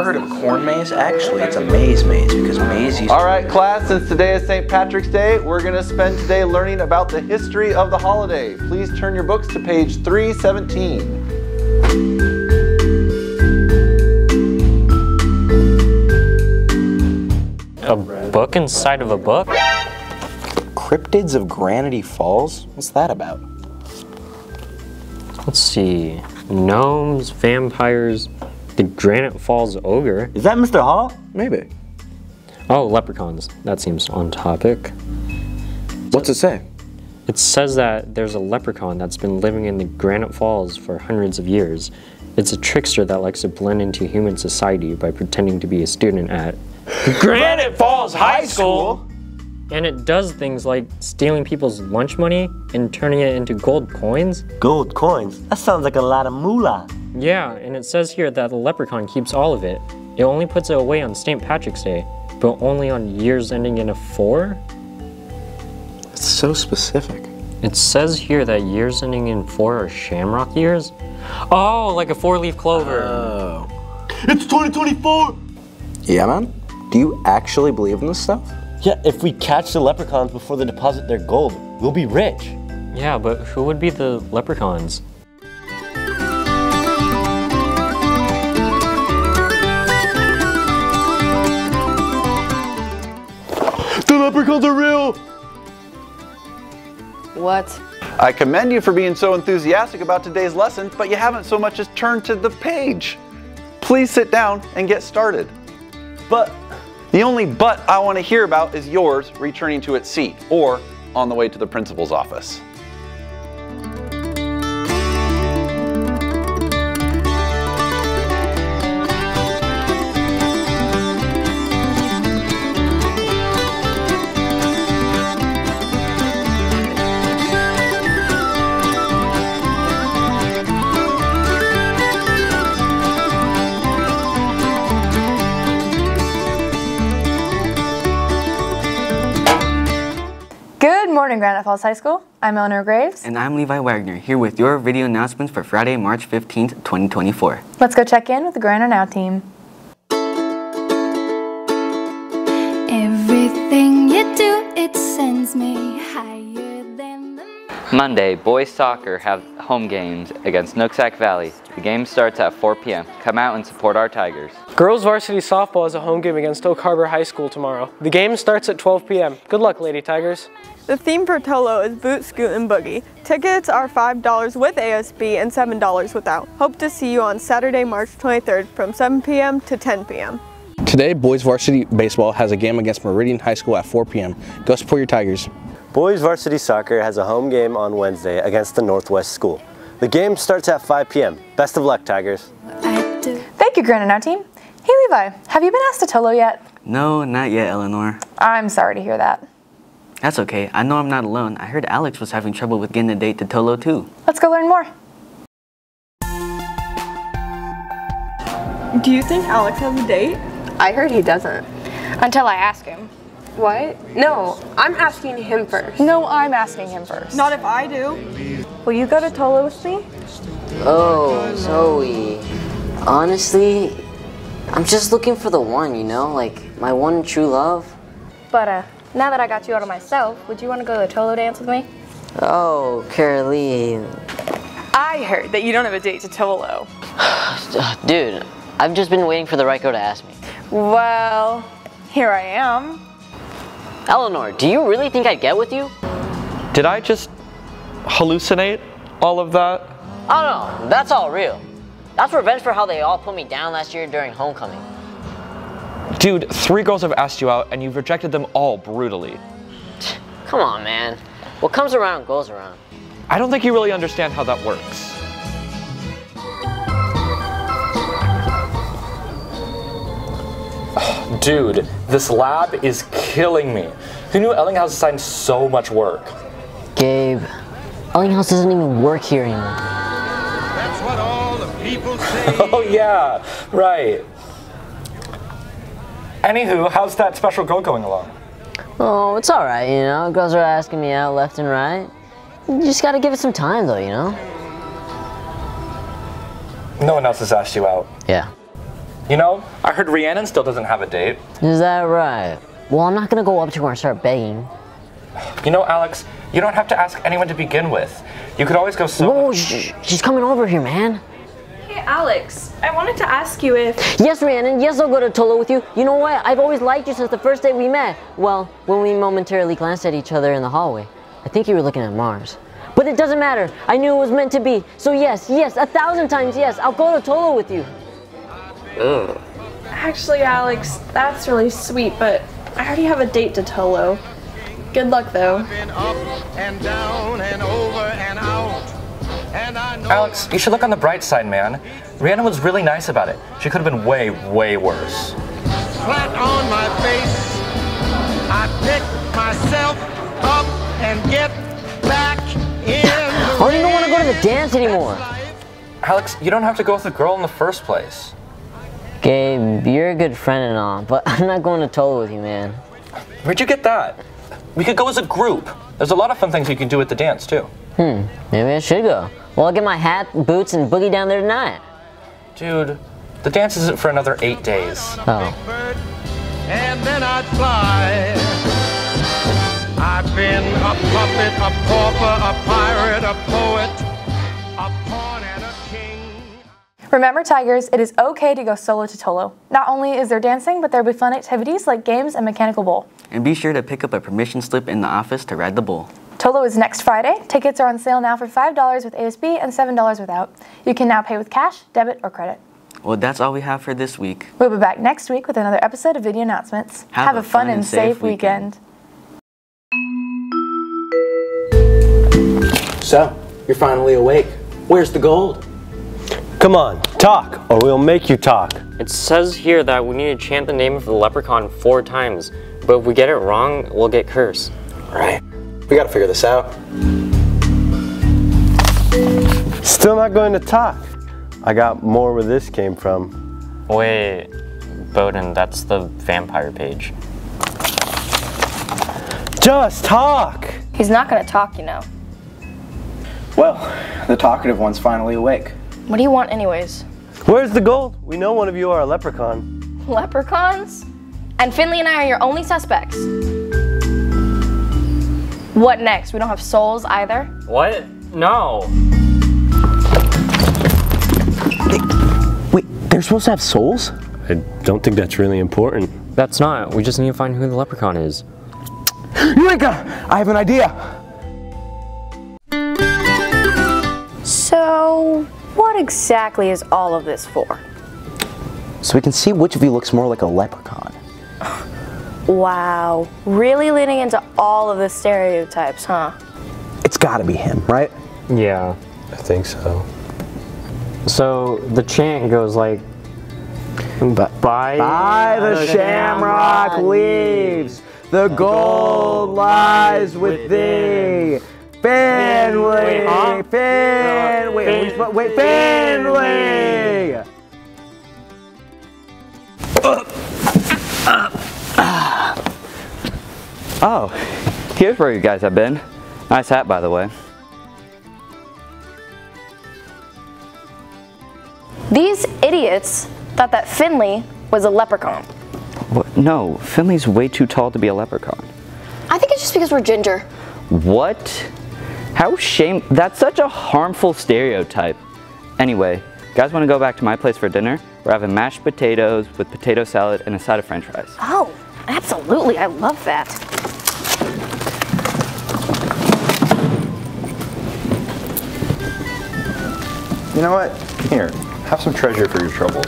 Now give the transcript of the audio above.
ever heard of corn maze? Actually, it's a maze maze because maze used All right, class, since today is St. Patrick's Day, we're going to spend today learning about the history of the holiday. Please turn your books to page 317. A book inside of a book? Cryptids of Granity Falls? What's that about? Let's see. Gnomes, vampires, the Granite Falls Ogre. Is that Mr. Hall? Maybe. Oh, leprechauns. That seems on topic. What's it say? It says that there's a leprechaun that's been living in the Granite Falls for hundreds of years. It's a trickster that likes to blend into human society by pretending to be a student at Granite Falls High School. And it does things like stealing people's lunch money and turning it into gold coins. Gold coins? That sounds like a lot of moolah. Yeah, and it says here that the leprechaun keeps all of it. It only puts it away on St. Patrick's Day, but only on years ending in a 4? It's so specific. It says here that years ending in 4 are shamrock years? Oh, like a four-leaf clover. Oh. It's 2024! Yeah, man? Do you actually believe in this stuff? Yeah, if we catch the leprechauns before they deposit their gold, we'll be rich. yeah, but who would be the leprechauns? Leprechauns are real! What? I commend you for being so enthusiastic about today's lesson, but you haven't so much as turned to the page. Please sit down and get started. But The only but I want to hear about is yours returning to its seat or on the way to the principal's office. Granite Falls High School. I'm Eleanor Graves. And I'm Levi Wagner, here with your video announcements for Friday, March 15th, 2024. Let's go check in with the Granite Now team. Monday, boys soccer have home games against Nooksack Valley. The game starts at 4 p.m. Come out and support our Tigers. Girls varsity softball has a home game against Oak Harbor High School tomorrow. The game starts at 12 p.m. Good luck, Lady Tigers. The theme for Tolo is Boot, Scoot, and Boogie. Tickets are $5 with ASB and $7 without. Hope to see you on Saturday, March 23rd from 7 p.m. to 10 p.m. Today, boys varsity baseball has a game against Meridian High School at 4 p.m. Go support your Tigers. Boys varsity soccer has a home game on Wednesday against the Northwest School. The game starts at 5 p.m. Best of luck, Tigers. Thank you, Granite Now team. Hey, Levi, have you been asked to Tolo yet? No, not yet, Eleanor. I'm sorry to hear that. That's okay. I know I'm not alone. I heard Alex was having trouble with getting a date to Tolo too. Let's go learn more. Do you think Alex has a date? I heard he doesn't. Until I ask him. What? No, I'm asking him first. No, I'm asking him first. Not if I do. Will you go to Tolo with me? Oh, Zoe. Honestly, I'm just looking for the one, you know? Like, my one true love. But uh, now that I got you out of myself, would you want to go to the Tolo dance with me? Oh, Caroline. I heard that you don't have a date to Tolo. Dude, I've just been waiting for the right girl to ask me. Well, here I am. Eleanor, do you really think I'd get with you? Did I just hallucinate all of that? Oh no, that's all real. That's revenge for how they all put me down last year during homecoming. Dude, three girls have asked you out and you've rejected them all brutally. Come on, man. What comes around goes around. I don't think you really understand how that works. Dude, this lab is killing me. Who knew Ellinghaus assigned so much work? Gabe, Ellinghaus doesn't even work here anymore. That's what all the people say. oh yeah, right. Anywho, how's that special girl going along? Oh, it's alright, you know? Girls are asking me out left and right. You just gotta give it some time, though, you know? No one else has asked you out. Yeah. You know, I heard Rhiannon still doesn't have a date. Is that right? Well, I'm not gonna go up to her and start begging. You know, Alex, you don't have to ask anyone to begin with. You could always go so. Whoa, sh- she's coming over here, man. Hey, Alex, I wanted to ask you if. Yes, Rhiannon, yes, I'll go to Tolo with you. You know what? I've always liked you since the first day we met. Well, when we momentarily glanced at each other in the hallway. I think you were looking at Mars. But it doesn't matter. I knew it was meant to be. So, yes, yes, a thousand times yes, I'll go to Tolo with you. Ugh. Actually, Alex, that's really sweet, but I already have a date to Tolo. Good luck, though. Alex, you should look on the bright side, man. Rhiannon was really nice about it. She could have been way, way worse. Flat on my face, I pick myself up and get back in I don't even want to go to the dance anymore. Alex, you don't have to go with a girl in the first place. Gabe, you're a good friend and all, but I'm not going to Tolo with you, man. Where'd you get that? We could go as a group. There's a lot of fun things you can do at the dance, too. Hmm, maybe I should go. Well, I'll get my hat, boots, and boogie down there tonight. Dude, the dance isn't for another eight days. Oh. and then I'd fly. I've been a puppet, a pauper, a pirate, a poet, a pawn and a king. Remember, Tigers, it is okay to go solo to Tolo. Not only is there dancing, but there'll be fun activities like games and mechanical bowl. And be sure to pick up a permission slip in the office to ride the bull. Tolo is next Friday. Tickets are on sale now for $5 with ASB and $7 without. You can now pay with cash, debit, or credit. Well, that's all we have for this week. We'll be back next week with another episode of Video Announcements. Have a fun, and safe weekend. So, you're finally awake. Where's the gold? Come on, talk, or we'll make you talk. It says here that we need to chant the name of the leprechaun four times, but if we get it wrong, we'll get cursed. Right. We gotta figure this out. Still not going to talk. I got more where this came from. Wait, Bowden, that's the vampire page. Just talk! He's not gonna talk, you know. Well, the talkative one's finally awake. What do you want, anyways? Where's the gold? We know one of you are a leprechaun. Leprechauns? And Finley and I are your only suspects. What next? We don't have souls either? What? No. Wait, they're supposed to have souls? I don't think that's really important. That's not. We just need to find who the leprechaun is. Eureka! I have an idea! So, what exactly is all of this for? So we can see which of you looks more like a leprechaun. Wow, really leaning into all of the stereotypes, huh? It's gotta be him, right? Yeah. I think so. So the chant goes like, by, By the shamrock leaves, the gold lies with thee. Finley, huh? Fin, wait, wait, wait, Finley! Oh, here's where you guys have been. Nice hat, by the way. These idiots thought that Finley was a leprechaun. What? No, Finley's way too tall to be a leprechaun. I think it's just because we're ginger. What? How shame. That's such a harmful stereotype. Anyway, guys want to go back to my place for dinner? We're having mashed potatoes with potato salad and a side of french fries. Oh, absolutely. I love that. You know what? Here, have some treasure for your troubles.